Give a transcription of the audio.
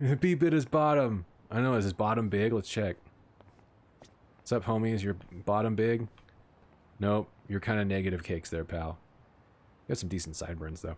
B bit his bottom. I know, is his bottom big? Let's check. What's up, homie? Is your bottom big? Nope. You're kind of negative cakes there, pal. You have some decent sideburns, though.